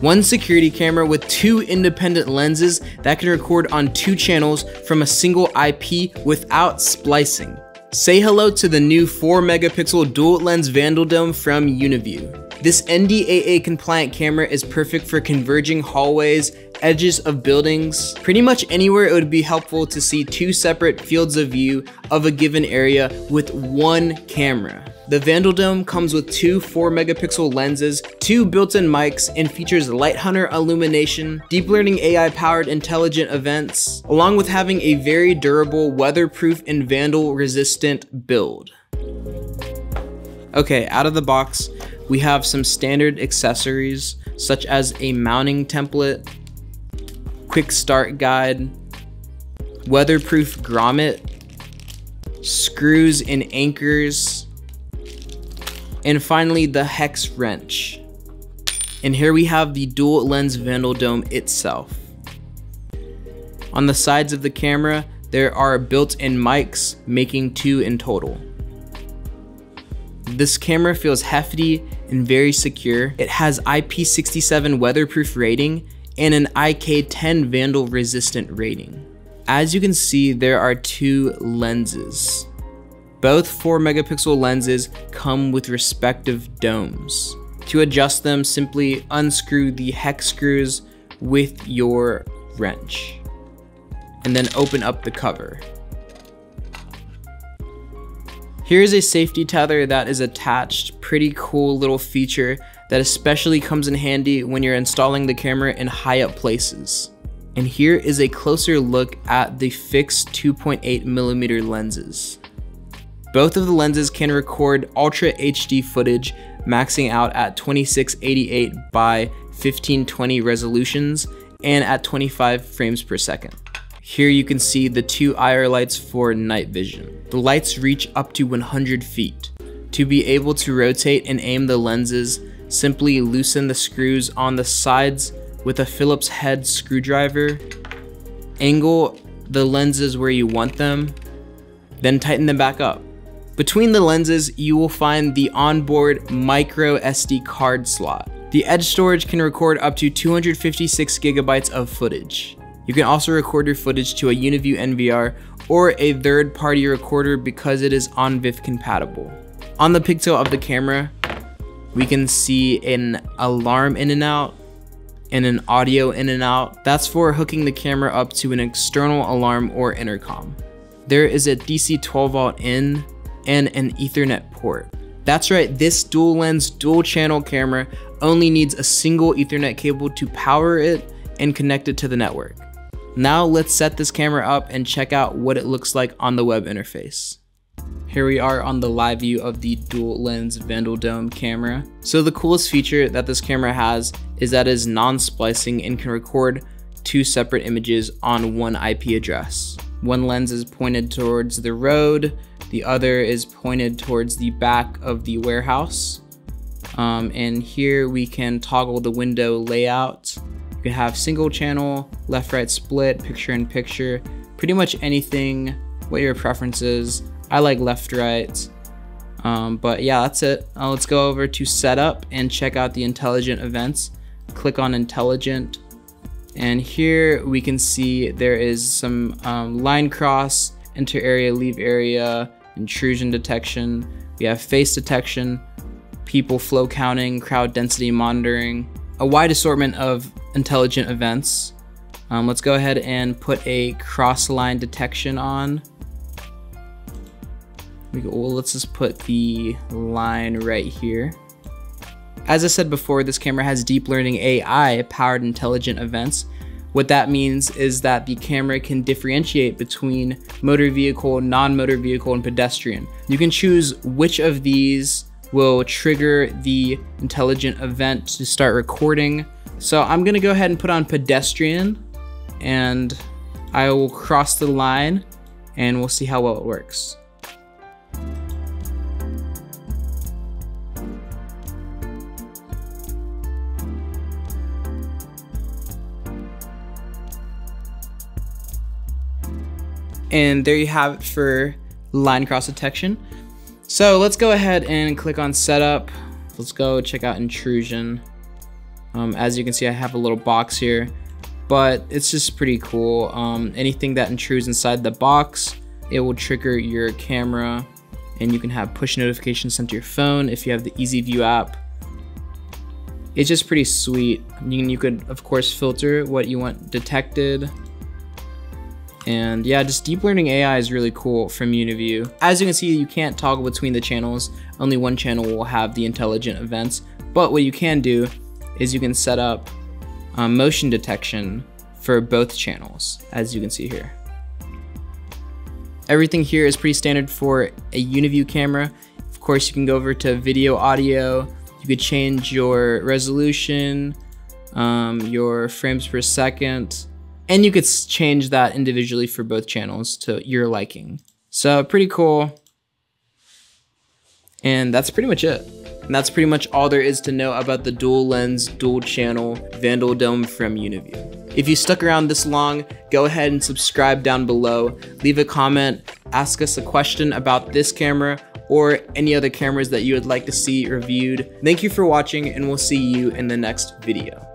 One security camera with two independent lenses that can record on two channels from a single IP without splicing. Say hello to the new 4 megapixel dual lens Vandal Dome from Uniview. This NDAA compliant camera is perfect for converging hallways, edges of buildings, pretty much anywhere it would be helpful to see two separate fields of view of a given area with one camera. The Vandal Dome comes with two 4 megapixel lenses, two built-in mics, and features Light Hunter illumination, deep learning AI powered intelligent events, along with having a very durable, weatherproof, and vandal resistant build. Okay, out of the box, we have some standard accessories such as a mounting template, quick start guide, weatherproof grommet, screws and anchors, and finally the hex wrench. And here we have the dual lens Vandal Dome itself. On the sides of the camera, there are built-in mics, making two in total. This camera feels hefty and very secure. It has IP67 weatherproof rating and an IK10 vandal resistant rating. As you can see, there are two lenses. Both 4 megapixel lenses come with respective domes. To adjust them, simply unscrew the hex screws with your wrench and then open up the cover. Here's a safety tether that is attached, pretty cool little feature that especially comes in handy when you're installing the camera in high up places. And here is a closer look at the fixed 2.8 millimeter lenses. Both of the lenses can record Ultra HD footage, maxing out at 2688 by 1520 resolutions and at 25 frames per second. Here you can see the two IR lights for night vision. The lights reach up to 100 feet. To be able to rotate and aim the lenses, simply loosen the screws on the sides with a Phillips head screwdriver, angle the lenses where you want them, then tighten them back up. Between the lenses, you will find the onboard micro SD card slot. The edge storage can record up to 256 gigabytes of footage. You can also record your footage to a Uniview NVR or a third-party recorder because it is ONVIF compatible. On the pigtail of the camera, we can see an alarm in and out and an audio in and out. That's for hooking the camera up to an external alarm or intercom. There is a DC 12 volt in and an ethernet port. That's right, this dual lens, dual channel camera only needs a single ethernet cable to power it and connect it to the network. Now let's set this camera up and check out what it looks like on the web interface. Here we are on the live view of the dual lens Vandal Dome camera. So the coolest feature that this camera has is that it is non-splicing and can record two separate images on one IP address. One lens is pointed towards the road, the other is pointed towards the back of the warehouse. Um, and here we can toggle the window layout you can have single channel, left right split, picture in picture, pretty much anything, what your preference is. I like left right. Um, but yeah, that's it. Uh, let's go over to setup and check out the intelligent events. Click on intelligent. And here we can see there is some um, line cross, enter area, leave area, intrusion detection. We have face detection, people flow counting, crowd density monitoring, a wide assortment of intelligent events. Um, let's go ahead and put a cross line detection on. We go, well, let's just put the line right here. As I said before, this camera has deep learning AI powered intelligent events. What that means is that the camera can differentiate between motor vehicle, non-motor vehicle, and pedestrian. You can choose which of these will trigger the intelligent event to start recording so I'm gonna go ahead and put on pedestrian and I will cross the line and we'll see how well it works. And there you have it for line cross detection. So let's go ahead and click on setup. Let's go check out intrusion. Um, as you can see, I have a little box here, but it's just pretty cool. Um, anything that intrudes inside the box, it will trigger your camera and you can have push notifications sent to your phone if you have the EZView app. It's just pretty sweet. You, can, you could, of course, filter what you want detected. And yeah, just deep learning AI is really cool from UniView. As you can see, you can't toggle between the channels. Only one channel will have the intelligent events. But what you can do is you can set up um, motion detection for both channels, as you can see here. Everything here is pretty standard for a UniView camera. Of course, you can go over to video audio. You could change your resolution, um, your frames per second, and you could change that individually for both channels to your liking. So pretty cool. And that's pretty much it. And that's pretty much all there is to know about the dual lens, dual channel Vandal Dome from UniView. If you stuck around this long, go ahead and subscribe down below. Leave a comment, ask us a question about this camera or any other cameras that you would like to see reviewed. Thank you for watching and we'll see you in the next video.